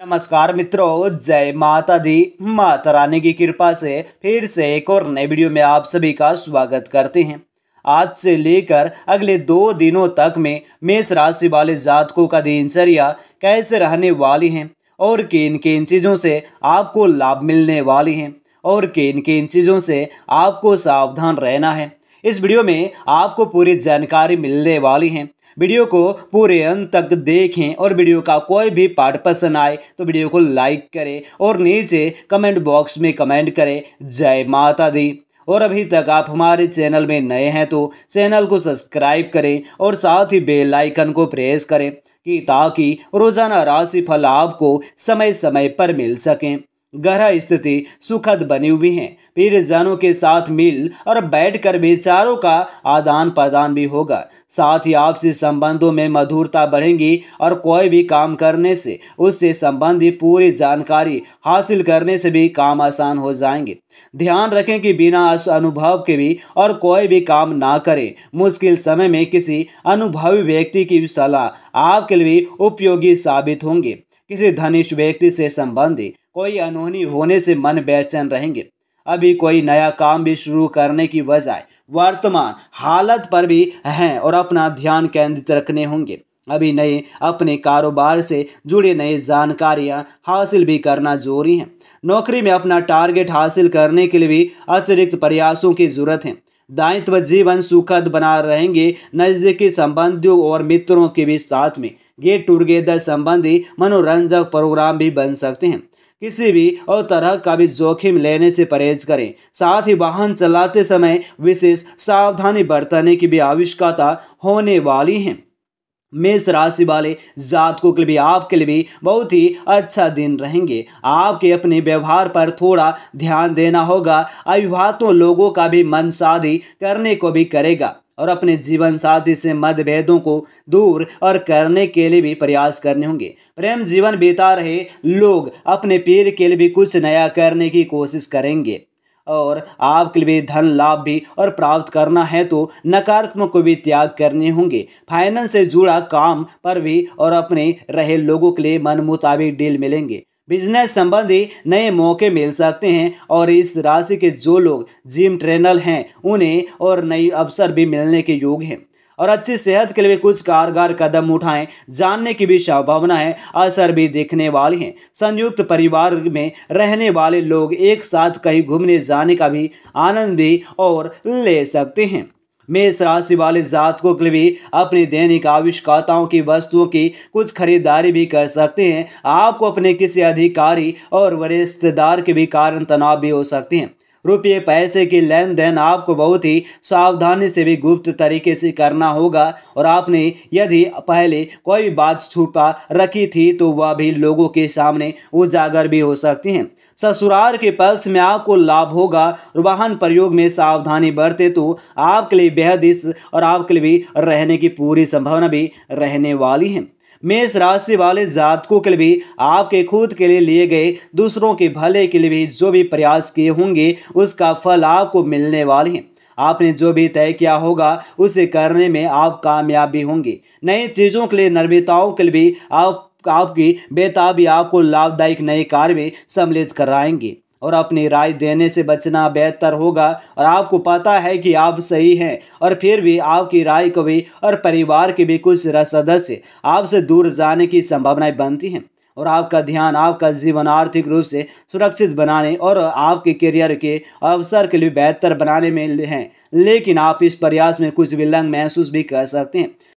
नमस्कार मित्रों, जय माता दी। माता रानी की कृपा से फिर से एक और नए वीडियो में आप सभी का स्वागत करते हैं। आज से लेकर अगले दो दिनों तक में मेष राशि वाले जातकों का दिनचर्या कैसे रहने वाली हैं और किन किन चीज़ों से आपको लाभ मिलने वाली हैं और किन किन चीज़ों से आपको सावधान रहना है। इस वीडियो में आपको पूरी जानकारी मिलने वाली है। वीडियो को पूरे अंत तक देखें और वीडियो का कोई भी पार्ट पसंद आए तो वीडियो को लाइक करें और नीचे कमेंट बॉक्स में कमेंट करें, जय माता दी। और अभी तक आप हमारे चैनल में नए हैं तो चैनल को सब्सक्राइब करें और साथ ही बेल आइकन को प्रेस करें कि ताकि रोज़ाना राशि फल आपको समय समय पर मिल सकें। ग्रह स्थिति सुखद बनी हुई है। पीरजनों के साथ मिल और बैठकर विचारों का आदान प्रदान भी होगा। साथ ही आपसी संबंधों में मधुरता बढ़ेंगी और कोई भी काम करने से, उससे संबंधी पूरी जानकारी हासिल करने से भी काम आसान हो जाएँगे। ध्यान रखें कि बिना अनुभव के भी और कोई भी काम ना करें। मुश्किल समय में किसी अनुभवी व्यक्ति की सलाह आपके लिए उपयोगी साबित होंगे। किसी धनिष्ठ व्यक्ति से संबंधित कोई अनहोनी होने से मन बेचैन रहेंगे। अभी कोई नया काम भी शुरू करने की बजाय वर्तमान हालत पर भी हैं और अपना ध्यान केंद्रित रखने होंगे। अभी नए अपने कारोबार से जुड़े नए जानकारियाँ हासिल भी करना ज़रूरी है। नौकरी में अपना टारगेट हासिल करने के लिए भी अतिरिक्त प्रयासों की ज़रूरत है। दायित्व जीवन सुखद बना रहेंगे। नजदीकी संबंधियों और मित्रों के भी साथ में गेट टूगेदर संबंधी मनोरंजक प्रोग्राम भी बन सकते हैं। किसी भी और तरह का भी जोखिम लेने से परहेज करें। साथ ही वाहन चलाते समय विशेष सावधानी बरतने की भी आवश्यकता होने वाली है। मेष राशि वाले जातकों के लिए आपके लिए भी बहुत ही अच्छा दिन रहेंगे। आपके अपने व्यवहार पर थोड़ा ध्यान देना होगा। अभिभातों लोगों का भी मन शादी करने को भी करेगा। और अपने जीवन साथी से मतभेदों को दूर और करने के लिए भी प्रयास करने होंगे। प्रेम जीवन बिता रहे लोग अपने पीर के लिए भी कुछ नया करने की कोशिश करेंगे। और आपके लिए धन, लाभ भी और प्राप्त करना है तो नकारात्मक को भी त्याग करने होंगे। फाइनेंस से जुड़ा काम पर भी और अपने रहे लोगों के लिए मन मुताबिक डील मिलेंगे। बिज़नेस संबंधी नए मौके मिल सकते हैं और इस राशि के जो लोग जिम ट्रेनर हैं, उन्हें और नए अवसर भी मिलने के योग हैं। और अच्छी सेहत के लिए कुछ कारगर कदम उठाएँ, जानने की भी संभावना है, असर भी देखने वाले हैं। संयुक्त परिवार में रहने वाले लोग एक साथ कहीं घूमने जाने का भी आनंद भी और ले सकते हैं। मेष राशि वाले जातकों के भी अपनी दैनिक आविष्कारताओं की वस्तुओं की कुछ खरीदारी भी कर सकते हैं। आपको अपने किसी अधिकारी और वरिष्ठदार के भी कारण तनाव भी हो सकते हैं। रुपये, पैसे की लेन देन आपको बहुत ही सावधानी से भी गुप्त तरीके से करना होगा। और आपने यदि पहले कोई भी बात छुपा रखी थी तो वह भी लोगों के सामने उजागर भी हो सकती हैं। ससुराल के पक्ष में आपको लाभ होगा। और वाहन प्रयोग में सावधानी बरते तो आपके लिए बेहद इस और आपके लिए भी रहने की पूरी संभावना भी रहने वाली है। मेष राशि वाले जातकों के लिए भी आपके खुद के लिए लिए गए दूसरों के भले के लिए भी जो भी प्रयास किए होंगे, उसका फल आपको मिलने वाले हैं। आपने जो भी तय किया होगा, उसे करने में आप कामयाब भी होंगे। नई चीज़ों के लिए निर्मिताओं के लिए भी आप, आपकी बेताबी आपको लाभदायक नए कार्य में सम्मिलित कराएँगे। और अपनी राय देने से बचना बेहतर होगा। और आपको पता है कि आप सही हैं, और फिर भी आपकी राय को भी और परिवार के भी कुछ सदस्य आपसे दूर जाने की संभावनाएँ बनती हैं। और आपका ध्यान आपका जीवन आर्थिक रूप से सुरक्षित बनाने और आपके करियर के अवसर के लिए बेहतर बनाने में हैं। लेकिन आप इस प्रयास में कुछ विलंब महसूस भी कर सकते हैं।